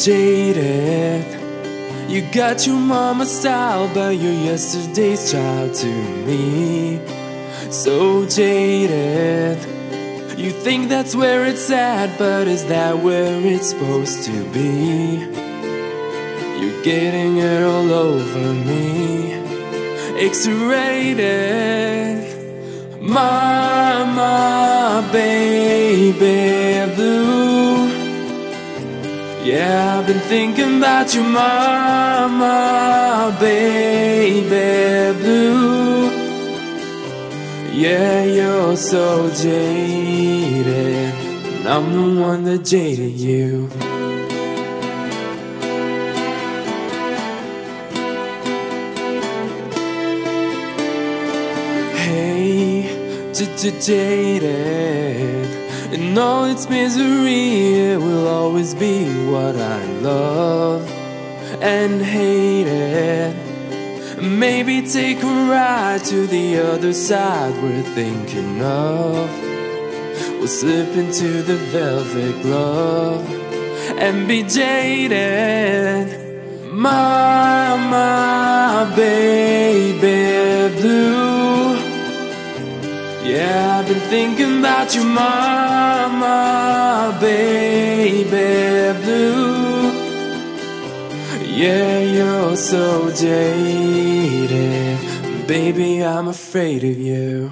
jaded. You got your mama style, but you're yesterday's child to me. So jaded. You think that's where it's at, but is that where it's supposed to be? You're getting it all over me. X-rated. Mama, baby, blue. Yeah, I've been thinking about your mama, baby, blue. Yeah, you're so jaded, and I'm the one that jaded you. Hey, jaded, and all its misery, it will always be what I love and hate it. Maybe take a ride to the other side we're thinking of. We'll slip into the velvet glove and be jaded. Mama, baby, blue. Yeah, I've been thinking about your mama, baby, blue. Yeah, you're so jaded. Baby, I'm afraid of you.